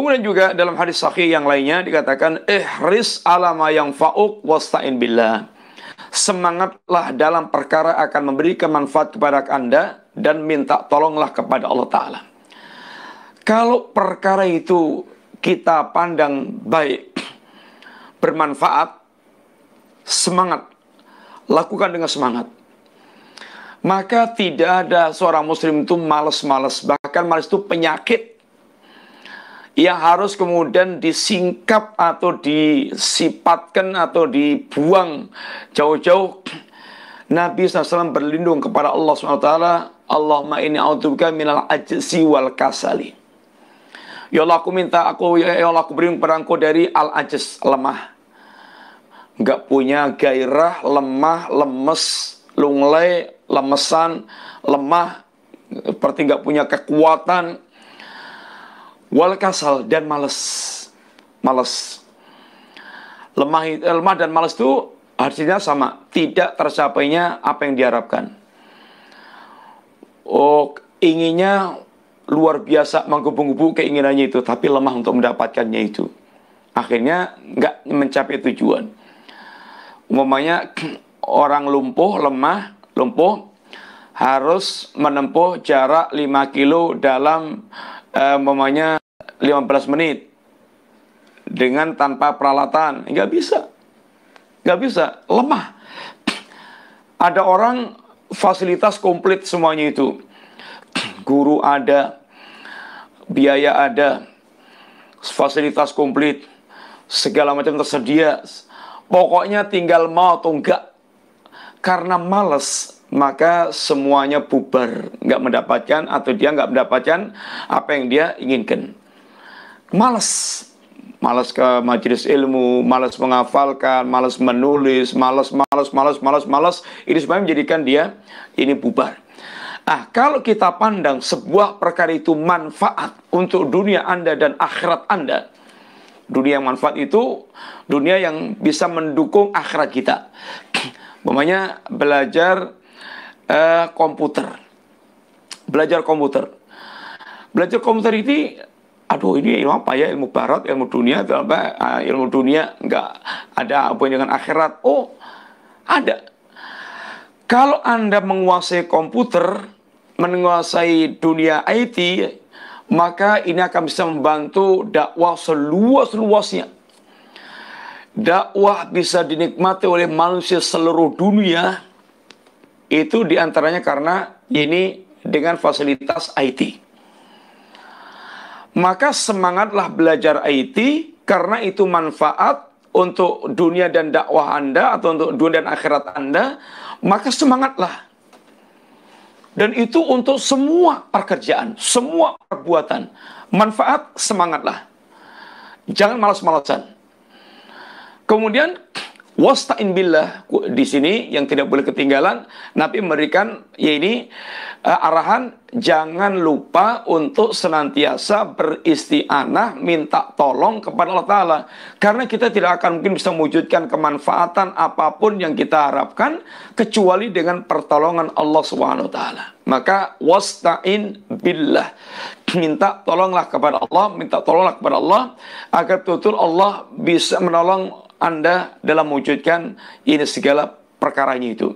Kemudian juga dalam hadis sahih yang lainnya dikatakan ihris alama yang fa'uk wasta'in billah. Semangatlah dalam perkara akan memberikan manfaat kepada Anda dan minta tolonglah kepada Allah Ta'ala. Kalau perkara itu kita pandang baik, bermanfaat, semangat, lakukan dengan semangat. Maka tidak ada seorang muslim itu males-males, bahkan males itu penyakit yang harus kemudian disingkap atau disifatkan atau dibuang jauh-jauh. Nabi SAW berlindung kepada Allah SWT. Allahumma ini a'udzubika minal ajzi wal kasali. Ya Allah aku minta aku ya Allah aku kepada engkau dari al ajz lemah. Enggak punya gairah, lemah, lemes, lunglai, lemesan, lemah, seperti enggak punya kekuatan, wal kasal dan males. Males. Lemah eh, lemah dan males itu artinya sama. Tidak tercapainya apa yang diharapkan. Oh inginnya luar biasa menggebu-gebu keinginannya itu tapi lemah untuk mendapatkannya itu. Akhirnya nggak mencapai tujuan. Umpamanya orang lumpuh lemah lumpuh harus menempuh jarak 5 kilo dalam uh, umpamanya 15 menit dengan tanpa peralatan. Nggak bisa. Nggak bisa. Lemah. Ada orang fasilitas komplit semuanya itu. Guru ada biaya ada fasilitas komplit segala macam tersedia. Pokoknya tinggal mau atau enggak karena males maka semuanya bubar. Nggak mendapatkan atau dia nggak mendapatkan apa yang dia inginkan malas malas ke majelis ilmu, malas menghafalkan, malas menulis, malas, malas, malas, malas, malas, ini semuanya menjadikan dia ini bubar. Ah, kalau kita pandang sebuah perkara itu manfaat untuk dunia Anda dan akhirat Anda, dunia yang manfaat itu dunia yang bisa mendukung akhirat kita. Namanya belajar uh, komputer. Belajar komputer. Belajar komputer ini aduh ini ilmu apa ya? Ilmu barat ilmu dunia apa? Uh, ilmu dunia nggak ada apa dengan akhirat. Oh ada. Kalau anda menguasai komputer menguasai dunia IT maka ini akan bisa membantu dakwah seluas-luasnya. Dakwah bisa dinikmati oleh manusia seluruh dunia itu di antaranya karena ini dengan fasilitas IT maka semangatlah belajar IT karena itu manfaat untuk dunia dan dakwah Anda atau untuk dunia dan akhirat Anda, maka semangatlah. Dan itu untuk semua pekerjaan, semua perbuatan. Manfaat, semangatlah. Jangan malas-malasan. Kemudian Wasta'in billah. Di sini yang tidak boleh ketinggalan Nabi memberikan ya ini uh, arahan jangan lupa untuk senantiasa beristianah minta tolong kepada Allah Ta'ala. Karena kita tidak akan mungkin bisa mewujudkan kemanfaatan apa pun yang kita harapkan kecuali dengan pertolongan Allah Subhanahu wa taala. Maka wasta'in billah. Minta tolonglah kepada Allah minta tolonglah kepada Allah agar betul Allah bisa menolong anda dalam mewujudkan ini segala perkaranya itu.